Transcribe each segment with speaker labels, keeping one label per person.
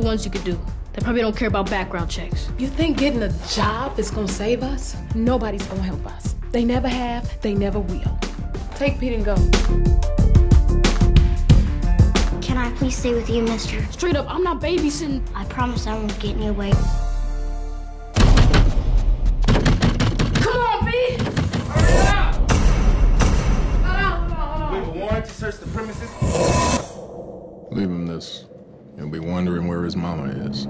Speaker 1: the ones you could do. They probably don't care about background checks.
Speaker 2: You think getting a job is gonna save us? Nobody's gonna help us. They never have, they never will. Take Pete and go.
Speaker 3: Can I please stay with you, mister?
Speaker 1: Straight up, I'm not babysitting.
Speaker 3: I promise I won't get in your way.
Speaker 1: Come on, B!
Speaker 4: We have a warrant to search the premises.
Speaker 5: Leave him this. He'll be wondering where his mama is.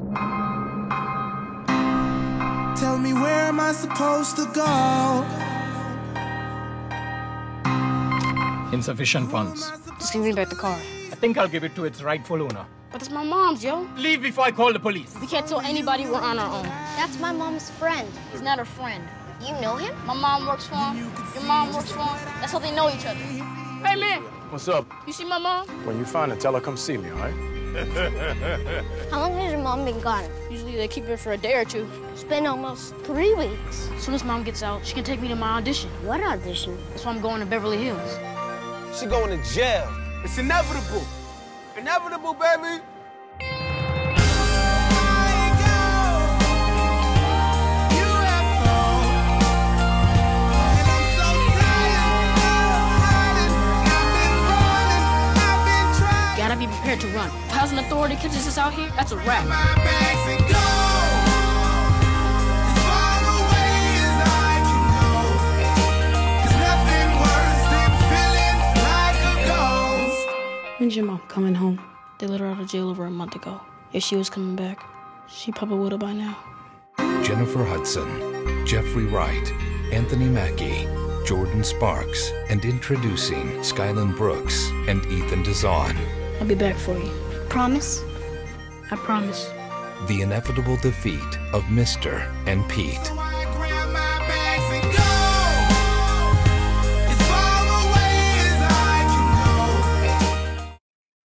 Speaker 6: Tell me where am I supposed to go?
Speaker 7: Insufficient funds.
Speaker 1: Just give me back the car.
Speaker 7: I think I'll give it to its rightful owner.
Speaker 1: But it's my mom's, yo.
Speaker 7: Leave before I call the police.
Speaker 1: We can't tell anybody we're on our own.
Speaker 3: That's my mom's friend.
Speaker 1: He's not her friend.
Speaker 3: You know him?
Speaker 1: My mom works for him. Your mom works for him. That's how they know each other. Hey, man,
Speaker 8: What's up?
Speaker 1: you see my mom?
Speaker 8: When you find her, tell her come see me, all right?
Speaker 3: How long has your mom been gone?
Speaker 1: Usually they keep her for a day or two.
Speaker 3: It's been almost three weeks.
Speaker 1: As soon as mom gets out, she can take me to my audition.
Speaker 3: What audition?
Speaker 1: That's why I'm going to Beverly Hills.
Speaker 4: She going to jail. It's inevitable. Inevitable, baby.
Speaker 1: Prepared to run. If housing authority catches us out here, that's a wrap. When's your mom coming home? They let her out of jail over a month ago. If she was coming back, she probably would have by now.
Speaker 9: Jennifer Hudson, Jeffrey Wright, Anthony Mackie, Jordin Sparks, and introducing Skylan Brooks and Ethan Dizon.
Speaker 1: I'll be back for you.
Speaker 3: Promise?
Speaker 1: I promise.
Speaker 9: The inevitable defeat of Mr. and Pete.